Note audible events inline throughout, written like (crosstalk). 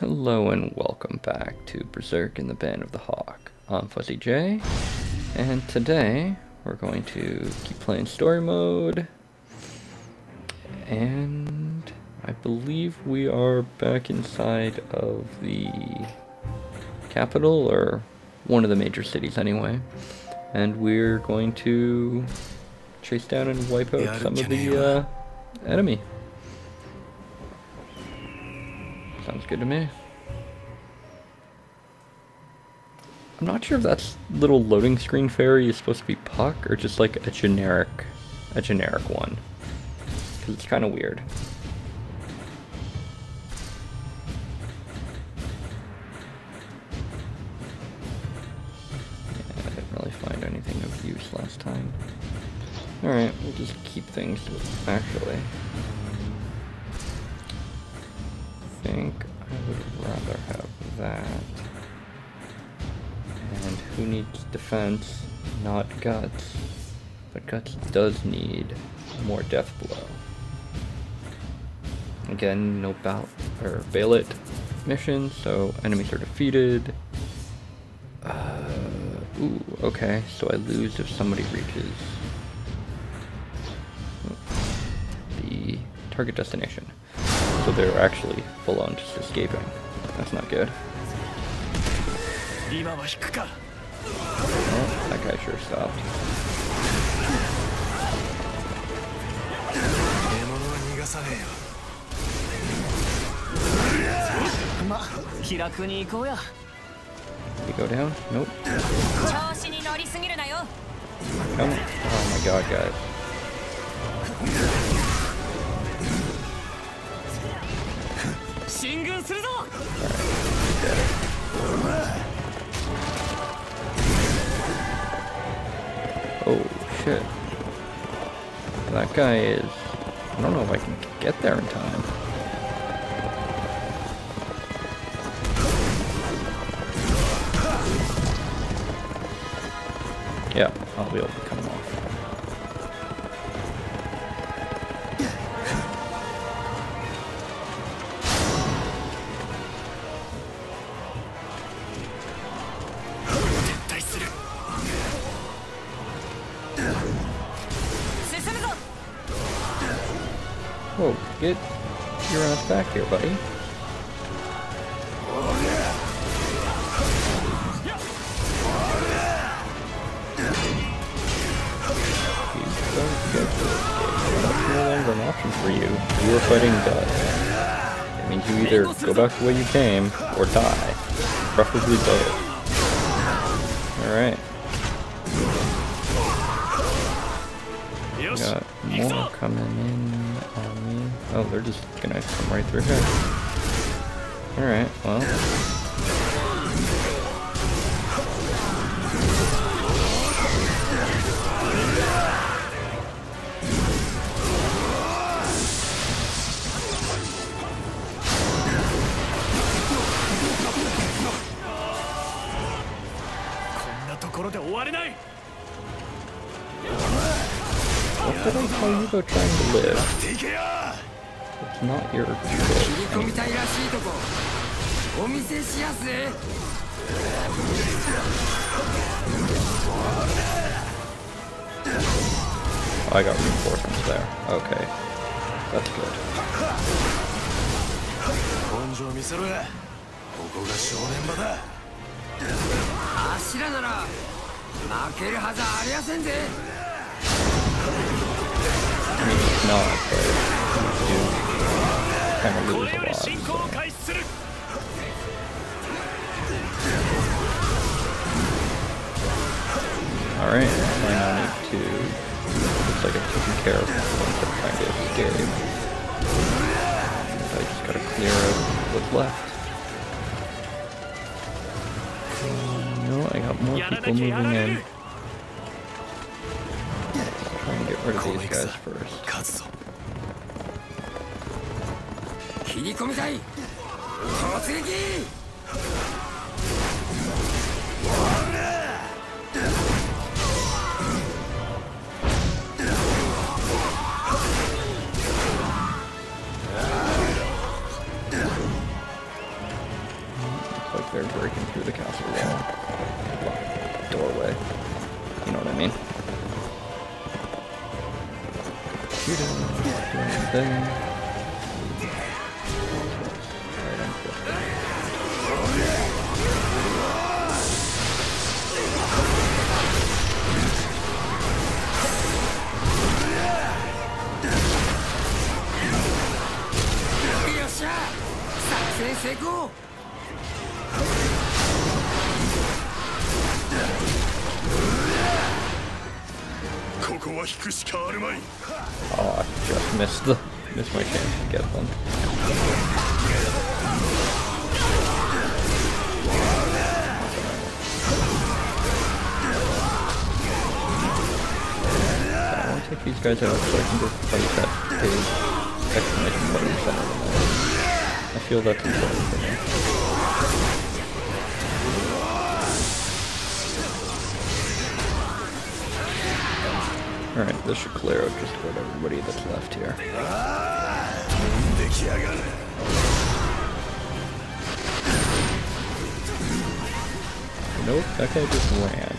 Hello and welcome back to Berserk and the Band of the Hawk. I'm Fuzzy J, and today we're going to keep playing story mode, and I believe we are back inside of the capital, or one of the major cities anyway, and we're going to chase down and wipe out some of the uh, enemy. Sounds good to me. I'm not sure if that's little loading screen fairy is supposed to be Puck or just like a generic, a generic one. Because it's kind of weird. Yeah, I didn't really find anything of use last time. Alright, we'll just keep things actually. Defense? Not Guts. But Guts does need more death blow. Again, no bout or Bailet mission, so enemies are defeated. Uh, ooh, okay, so I lose if somebody reaches the target destination. So they're actually full on just escaping. That's not good. Oh, that guy sure stopped. You go down? Nope. Come on. Oh my god, guys. Alright, shit. That guy is... I don't know if I can get there in time. Yeah, I'll be able back here, buddy. You don't get an option for you. You are fighting death. It means you either go back the way you came, or die. Preferably both. Alright. Got more coming in Oh, they're just gonna come right through here. Alright, well. What did I tell you about trying to live? It's not your 切り choice. 込みたいらしいとこお見せしやすぜ Oh, I got reinforcements there. Okay. That's good. 根性見せろやここが正念場だ柱なら負けるはずありやせんぜ I mean, it's not, but you do kind of lose a lot. Alright, I now need to... Looks like I've taken care of ones that trying to escape. I just gotta clear out what's left. No, I got more people moving in. Let's try and get rid of these guys first. 勝つぞ 成功ここは引くしかあるまい Oh, I just missed the missed my chance to get one. I want to take these guys out so I can just fight that big exclamation point in the center of the map. I feel important for me. Alright, this should clear out just about everybody that's left here. Nope, that guy just ran.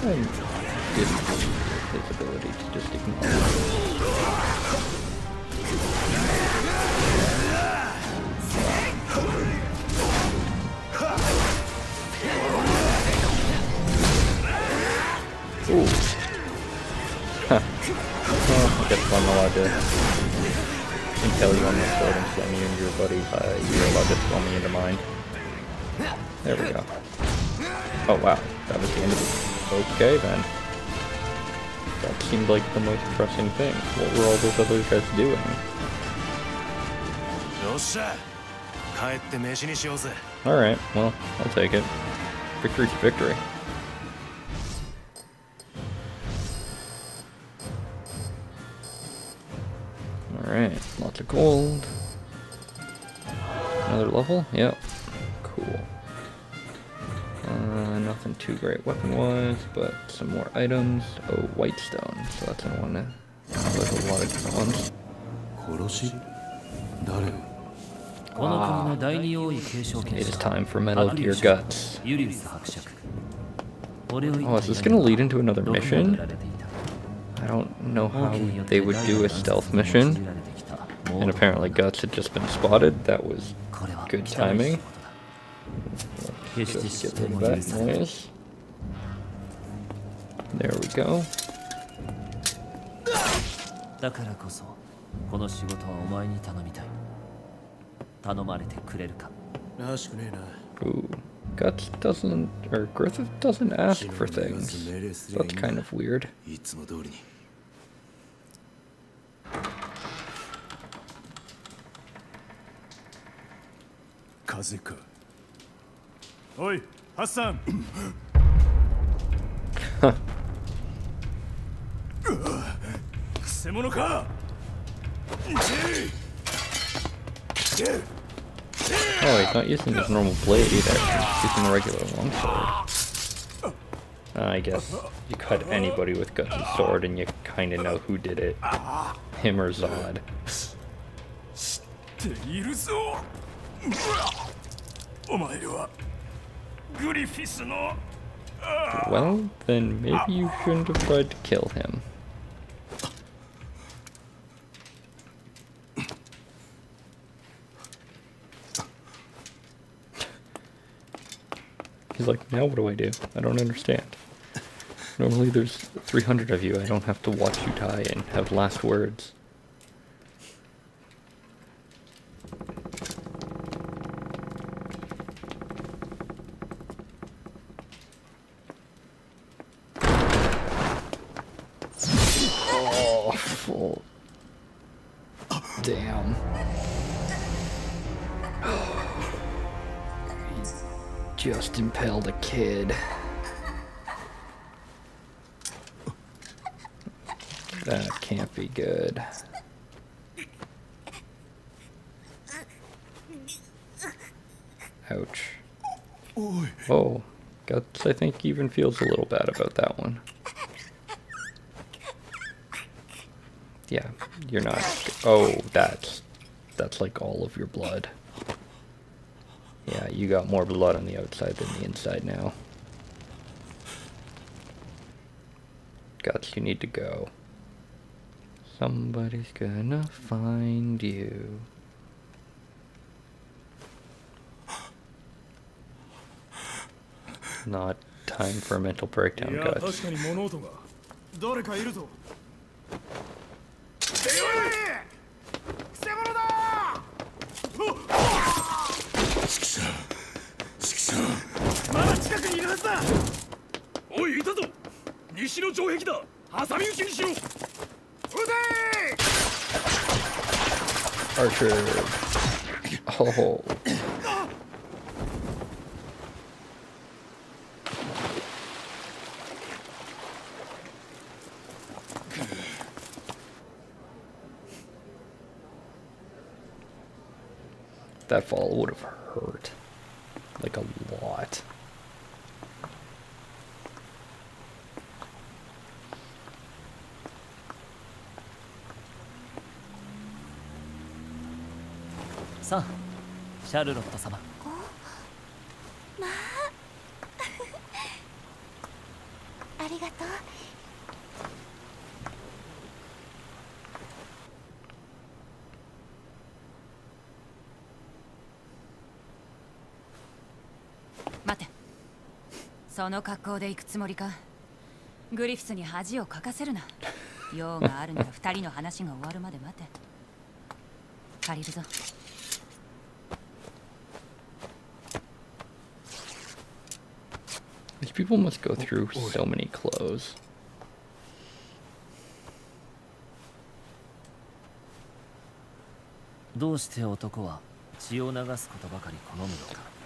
Hmm believe his ability to just ignore. Ooh. Well, (laughs) I guess I'm allowed to you on my sword and slam you into your buddy. Uh, you're allowed to throw me into mine. There we go. Oh wow, that was the end of it. Okay then. That seemed like the most pressing thing. What were all those other guys doing? よっしゃ帰って飯にしようぜ Alright, well, I'll take it. Victory's victory. Alright, lots of gold. Another level? Yep. nothing too great weapon-wise, but some more items. Oh, white stone, so that's gonna wanna... There's a lot of different ones. 殺し誰この国の第二王位継承権 It 者 is time for Metal Gear Guts. ユリウス伯爵俺を一 Oh, is this gonna lead into another 毒も mission? 塗られていた I don't know 王 how 家によって they would do a stealth mission, and apparently Guts had just been spotted. That was これは good 汚い仕 timing. 事だ決して Just 失 get 点 rid も of 許 that さない noise. There we go. だからこそこの仕事はお前に頼みたい頼まれてくれるからしくねえな Ooh. Guts doesn't, or Griffith doesn't ask for things. So that's kind of weird. い Oi, Hassan. Oh, he's not using his normal blade either. He's using a regular longsword. Uh, I guess you cut anybody with Guts and sword and you kinda know who did it. Him or Zodd. Well, then maybe you shouldn't have tried to kill him. He's like, now what do I do? I don't understand. Normally there's 300 of you. I don't have to watch you die and have last words. Just impaled a kid. That can't be good. Ouch. Oh, Guts, I think, even feels a little bad about that one. Yeah, you're not. Oh, that's that's like all of your blood. Yeah, you got more blood on the outside than the inside now. Guts, you need to go. Somebody's gonna find you. Not time for a mental breakdown, や Guts. ずだおいいたぞ西の城壁だ挟み撃ちにしろ撃て Archer. Oh. That fall would have hurt. Like a lot. さあシャルロット様。(laughs) ありがとう。待て。その格好で行くつもりか。グリフィスに恥をかかせるな。用があるなら二人の話が終わるまで待て。借りるぞ people must go oh, through oh, so many clothes.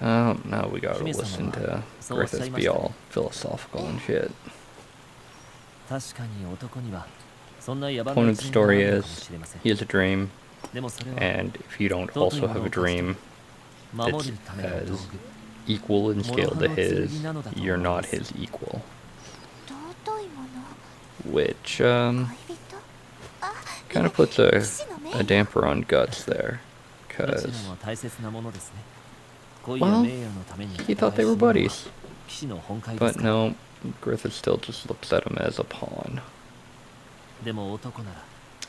Oh now we gotta listen to Griffiths be all philosophical and shit. Point of the story is he has a dream, and if you don't also have a dream, it's as equal in scale to his, you're not his equal. Which, um, kind of puts a, a damper on Guts there. Because, well, he thought they were buddies. But no, Griffith still just looks at him as a pawn.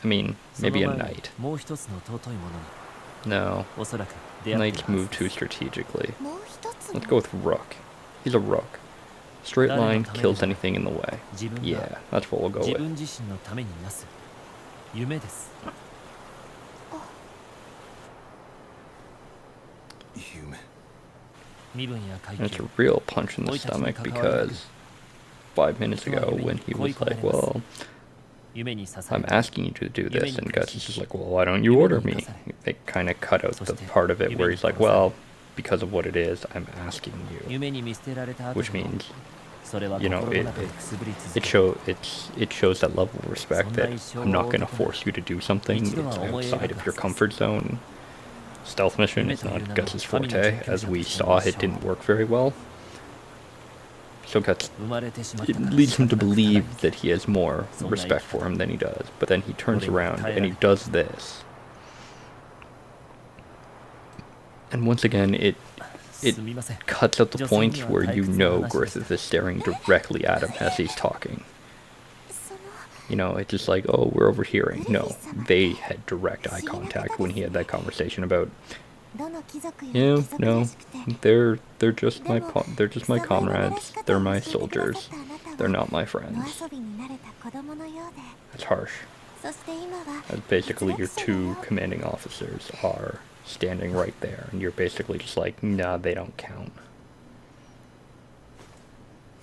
I mean, maybe a knight. No. Knights move too strategically. Let's go with Rook. He's a Rook. Straight line kills anything in the way. Yeah, that's what we'll go with. And oh. it's a real punch in the stomach because five minutes ago when he was like, well, I'm asking you to do this, and Guts is just like, well, why don't you order me? they kind of cut out the part of it where he's like, well, because of what it is, I'm asking you, which means, you know, it it show it's it shows that level of respect that I'm not going to force you to do something outside of your comfort zone. Stealth mission is not Guts's forte, as we saw, it didn't work very well. So Guts, it leads him to believe that he has more respect for him than he does, but then he turns around and he does this. And once again, it it cuts out the points where you know Griffith is staring directly at him as he's talking. You know, it's just like, oh, we're overhearing. No, they had direct eye contact when he had that conversation about, yeah, no, they're they're just my they're just my comrades. They're my soldiers. They're not my friends. That's harsh. And basically your two commanding officers are standing right there, and you're basically just like, nah, they don't count.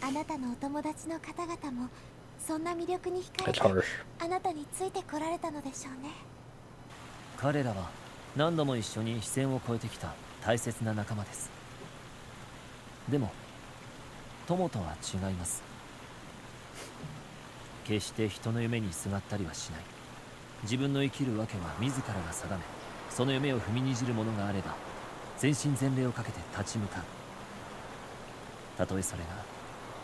あなたのお友達の方々もそんな魅力に惹かれ That's て harsh. あなたについてこられたのでしょうね。彼らは何度も一緒に視線を越えてきた大切な仲間です。でも友とは違います。決して人の夢にすがったりはしない。自分の生きるわけは自らが定めその夢を踏みにじるものがあれば全身全霊をかけて立ち向かうたとえそれが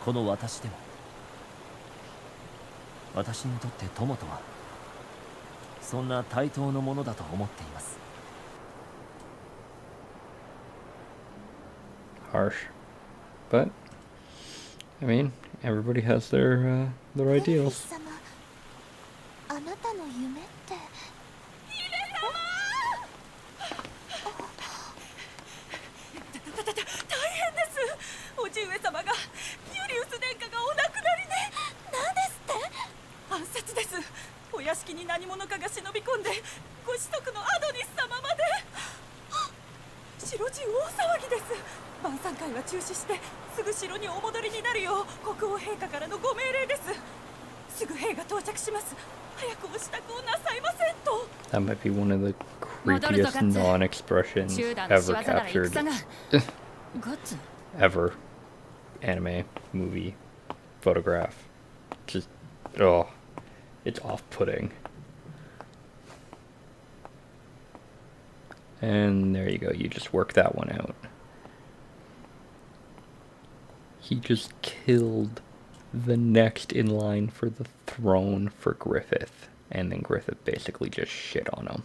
この私でも私にとって友とはそんな対等のものだと思っています Harsh. But, I mean, everybody has their, uh, their ideals. あなたの夢って大変ですおじ上様がユリウス殿下がお亡くなりね何ですって暗殺ですお屋敷に何者かが忍び込んでご子息のアドニス様まで。城中大騒ぎです。晩餐会は中止してすぐ城にお戻りになるよう国王陛下からのご命令です。すぐ兵が到着します。早くお支度をなさいませんと。That might be one of the creepiest non-expressions ever captured, ever. Anime, movie, photograph. Just, oh, it's off-putting. And there you go, you just work that one out. He just killed the next in line for the throne for Griffith. And then Griffith basically just shit on him.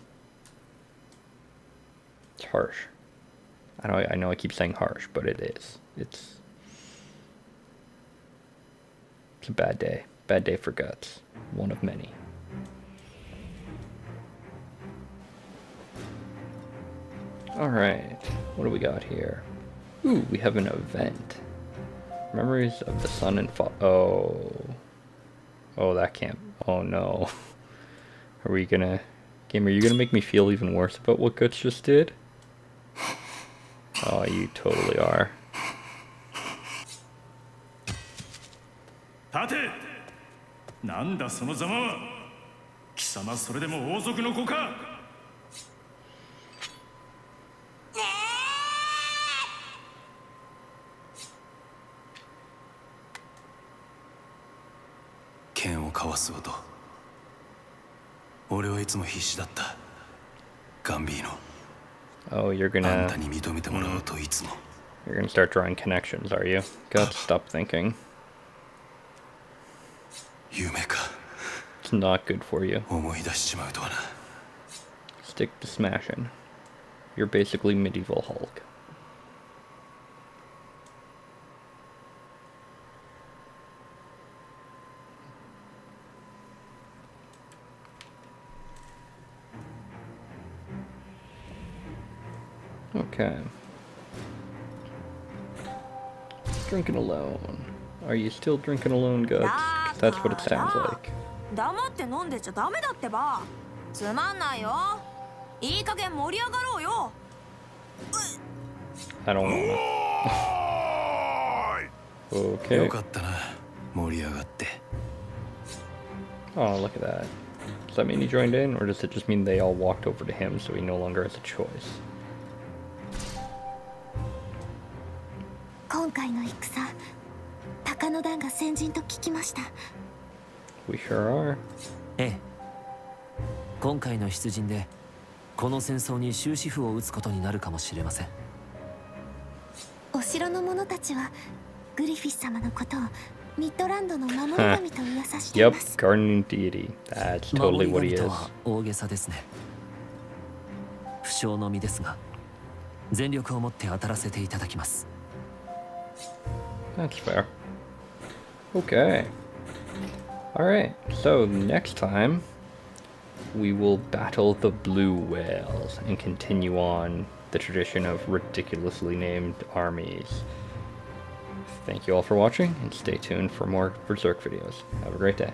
It's harsh. I know I know I keep saying harsh, but it is. It's It's a bad day. Bad day for Guts. One of many. Alright, what do we got here? Ooh, we have an event. Memories of the sun and fall. Oh. Oh, that can't. Oh no. (laughs) Are we gonna. Game, are you gonna make me feel even worse about what Guts just did? Oh, you totally are. なんだそのざまは貴様それでも王族の子か剣をかわすこと俺はいつも必死だったガンビーノ Oh, you're あん gonna たに認めてもらおうといつも you're gonna start drawing connections, are you? Guts, stop thinking. It's not good for you. Stick to smashing. You're basically medieval Hulk. Okay. Drinking alone. Are you still drinking alone, Guts? 'Cause That's what it sounds like. 黙って飲んでちゃダメだってばつまんないよいい加減盛り上がろうよ I don't wanna. よ (laughs) Okay. かったな盛り上がって Oh, look at that. Does that mean he joined in, or does it just mean they all walked over to him so he no longer has a choice? 今回の戦 鷹野団が先人と聞きました We sure are. ええ今回の出陣でこの戦争に終止符を打つことになるかもしれませんお城の者たちはグリフィス様のことをミッドランドの守り神と噂してい Yep, ます (laughs) guardian deity. That's 守 totally り what he 神 is. とは大げさですね不詳の身ですが全力をもって当たらせていただきます That's fair. Okay. Alright, so next time we will battle the blue whales and continue on the tradition of ridiculously named armies. Thank you all for watching and stay tuned for more Berserk videos. Have a great day.